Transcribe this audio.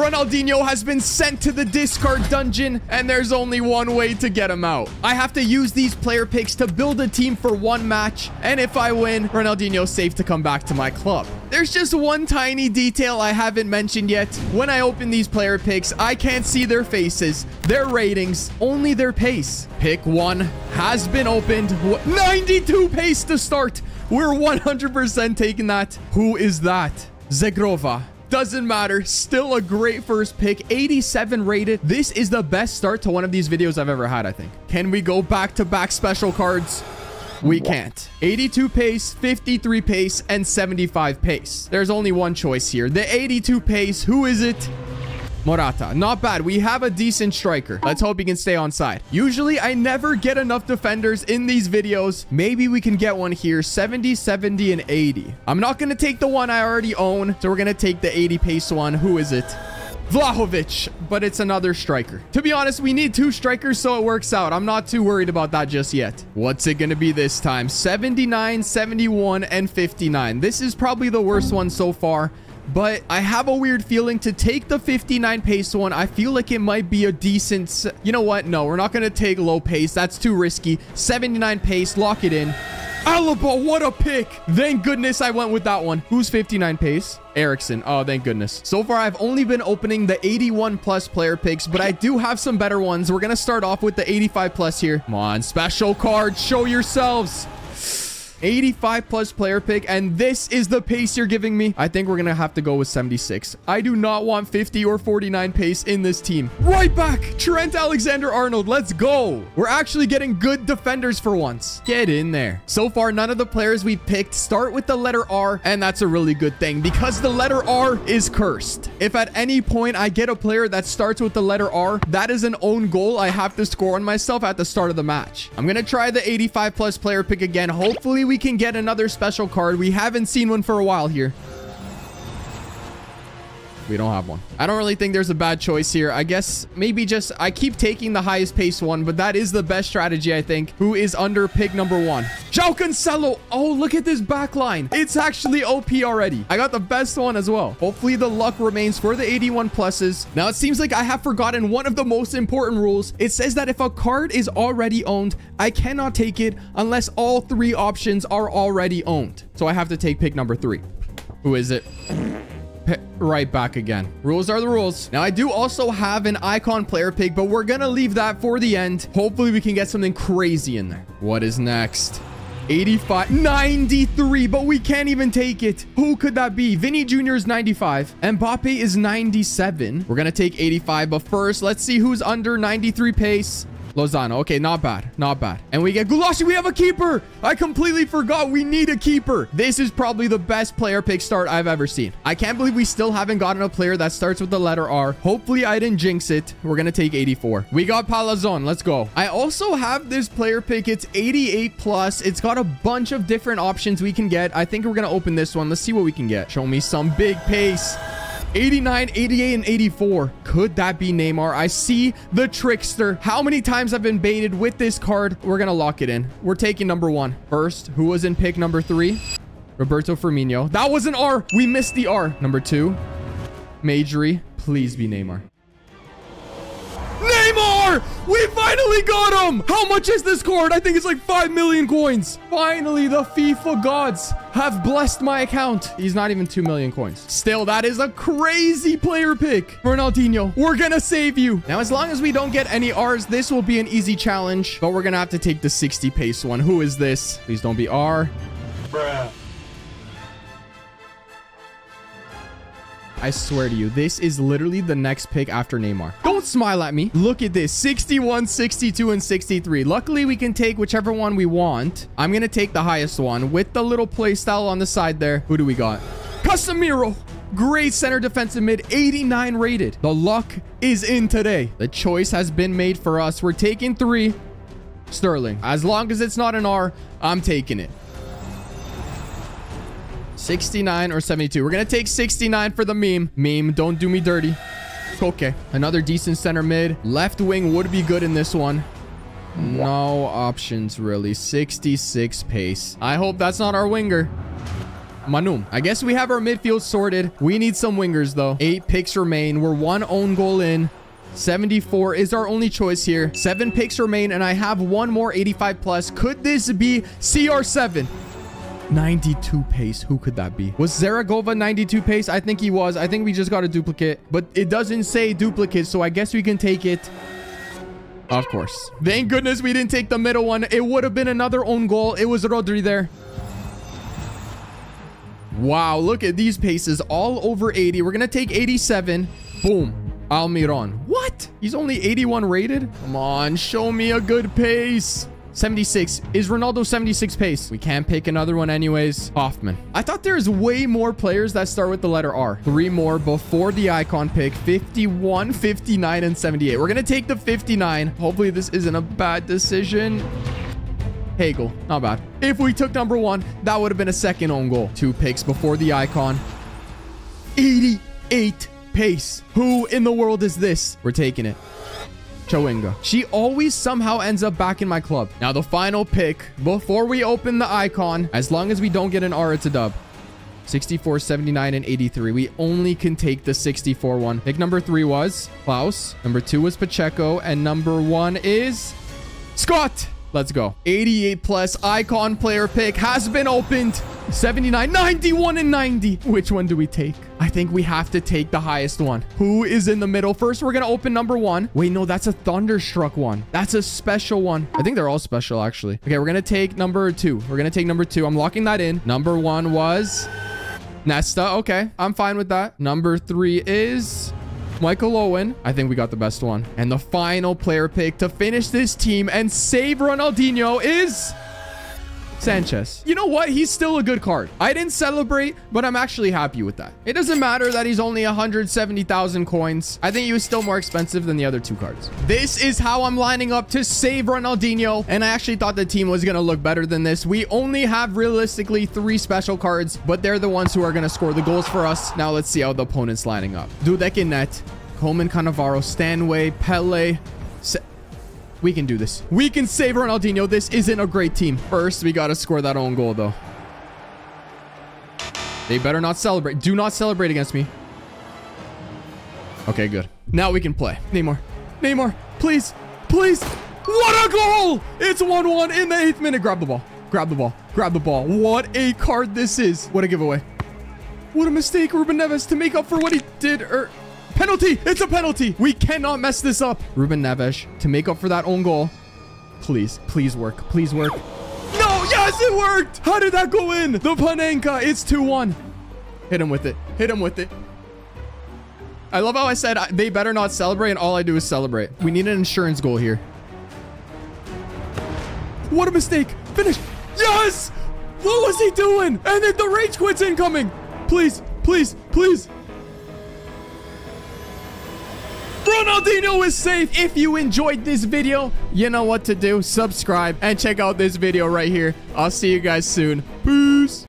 Ronaldinho has been sent to the discard dungeon, and there's only one way to get him out. I have to use these player picks to build a team for one match, and if I win, Ronaldinho's safe to come back to my club. There's just one tiny detail I haven't mentioned yet. When I open these player picks, I can't see their faces, their ratings, only their pace. Pick one has been opened. 92 pace to start. We're 100% taking that. Who is that? Zegrova. Doesn't matter. Still a great first pick. 87 rated. This is the best start to one of these videos I've ever had, I think. Can we go back-to-back special cards? We can't. 82 pace, 53 pace, and 75 pace. There's only one choice here. The 82 pace, who is it? Morata. Not bad. We have a decent striker. Let's hope he can stay on side. Usually, I never get enough defenders in these videos. Maybe we can get one here. 70, 70, and 80. I'm not going to take the one I already own. So we're going to take the 80 pace one. Who is it? Vlahovic, but it's another striker. To be honest, we need two strikers, so it works out. I'm not too worried about that just yet. What's it going to be this time? 79, 71, and 59. This is probably the worst one so far but I have a weird feeling to take the 59 pace one. I feel like it might be a decent... You know what? No, we're not going to take low pace. That's too risky. 79 pace. Lock it in. Alaba, what a pick. Thank goodness I went with that one. Who's 59 pace? Eriksen. Oh, thank goodness. So far, I've only been opening the 81 plus player picks, but I do have some better ones. We're going to start off with the 85 plus here. Come on, special card. Show yourselves. 85 plus player pick, and this is the pace you're giving me. I think we're going to have to go with 76. I do not want 50 or 49 pace in this team. Right back, Trent Alexander-Arnold. Let's go. We're actually getting good defenders for once. Get in there. So far, none of the players we picked start with the letter R, and that's a really good thing because the letter R is cursed. If at any point I get a player that starts with the letter R, that is an own goal I have to score on myself at the start of the match. I'm going to try the 85 plus player pick again. Hopefully, we can get another special card. We haven't seen one for a while here. We don't have one. I don't really think there's a bad choice here. I guess maybe just I keep taking the highest pace one, but that is the best strategy, I think. Who is under pick number one? João Cancelo. Oh, look at this back line. It's actually OP already. I got the best one as well. Hopefully the luck remains for the 81 pluses. Now, it seems like I have forgotten one of the most important rules. It says that if a card is already owned, I cannot take it unless all three options are already owned. So I have to take pick number three. Who is it? Right back again. Rules are the rules. Now, I do also have an icon player pick, but we're going to leave that for the end. Hopefully, we can get something crazy in there. What is next? 85, 93, but we can't even take it. Who could that be? Vini Jr. is 95. Mbappe is 97. We're going to take 85, but first, let's see who's under 93 pace. Lozano. Okay, not bad. Not bad. And we get Gulácsi. We have a keeper. I completely forgot we need a keeper. This is probably the best player pick start I've ever seen. I can't believe we still haven't gotten a player that starts with the letter R. Hopefully, I didn't jinx it. We're going to take 84. We got Palazon. Let's go. I also have this player pick. It's 88 plus. It's got a bunch of different options we can get. I think we're going to open this one. Let's see what we can get. Show me some big pace. 89, 88, and 84. Could that be Neymar? I see the trickster. How many times I've been baited with this card? We're going to lock it in. We're taking number one. First, who was in pick number three? Roberto Firmino. That was an R. We missed the R. Number two, Majory. Please be Neymar. We finally got him! How much is this card? I think it's like 5 million coins. Finally, the FIFA gods have blessed my account. He's not even 2 million coins. Still, that is a crazy player pick. Ronaldinho, we're gonna save you. Now, as long as we don't get any R's, this will be an easy challenge. But we're gonna have to take the 60 pace one. Who is this? Please don't be R. Bruh. I swear to you, this is literally the next pick after Neymar. Don't smile at me. Look at this. 61, 62, and 63. Luckily, we can take whichever one we want. I'm going to take the highest one with the little playstyle on the side there. Who do we got? Casemiro. Great center defensive mid, 89 rated. The luck is in today. The choice has been made for us. We're taking three. Sterling. As long as it's not an R, I'm taking it. 69 or 72. We're going to take 69 for the meme. Meme, don't do me dirty. Okay. Another decent center mid. Left wing would be good in this one. No options, really. 66 pace. I hope that's not our winger. Manum. I guess we have our midfield sorted. We need some wingers, though. Eight picks remain. We're one own goal in. 74 is our only choice here. Seven picks remain, and I have one more 85 plus. Could this be CR7? 92 pace. Who could that be? Was Zaragoza 92 pace? I think he was. I think we just got a duplicate, but it doesn't say duplicate, so I guess we can take it. Of course. Thank goodness we didn't take the middle one. It would have been another own goal. It was Rodri there. Wow, look at these paces. All over 80. We're going to take 87. Boom. Almiron. What? He's only 81 rated? Come on, show me a good pace. 76. Is Ronaldo 76 pace? We can't pick another one anyways. Hoffman. I thought there's way more players that start with the letter R. Three more before the icon pick. 51, 59, and 78. We're going to take the 59. Hopefully this isn't a bad decision. Hagel. Not bad. If we took number one, that would have been a second own goal. Two picks before the icon. 88 pace. Who in the world is this? We're taking it. Chawinga. She always somehow ends up back in my club. Now, the final pick before we open the icon, as long as we don't get an R, it's a dub. 64, 79, and 83. We only can take the 64 one. Pick number three was Klaus. Number two was Pacheco. And number one is Scott. Let's go. 88 plus icon player pick has been opened. 79, 91, and 90. Which one do we take? I think we have to take the highest one. Who is in the middle? First, we're going to open number one. Wait, no, that's a Thunderstruck one. That's a special one. I think they're all special, actually. Okay, we're going to take number two. We're going to take number two. I'm locking that in. Number one was Nesta. Okay, I'm fine with that. Number three is Michael Owen. I think we got the best one. And the final player pick to finish this team and save Ronaldinho is... Sanchez. You know what? He's still a good card. I didn't celebrate, but I'm actually happy with that. It doesn't matter that he's only 170,000 coins. I think he was still more expensive than the other two cards. This is how I'm lining up to save Ronaldinho. And I actually thought the team was going to look better than this. We only have realistically three special cards, but they're the ones who are going to score the goals for us. Now let's see how the opponent's lining up. Dudek in net. Coleman Cannavaro, Stanway, Pele, we can do this. We can save Ronaldinho. This isn't a great team. First, we got to score that own goal, though. They better not celebrate. Do not celebrate against me. Okay, good. Now we can play. Neymar. Neymar, please. Please. What a goal! It's 1-1 in the 8th minute. Grab the ball. Grab the ball. Grab the ball. What a card this is. What a giveaway. What a mistake, Ruben Neves, to make up for what he did. Er Penalty! It's a penalty! We cannot mess this up. Ruben Neves to make up for that own goal. Please, please work. Please work. No! Yes, it worked! How did that go in? The Panenka. It's 2-1. Hit him with it. Hit him with it. I love how I said they better not celebrate, and all I do is celebrate. We need an insurance goal here. What a mistake. Finish. Yes! What was he doing? And then the rage quit's incoming. Please, please, please. Ronaldinho is safe. If you enjoyed this video, you know what to do. Subscribe and check out this video right here. I'll see you guys soon. Peace.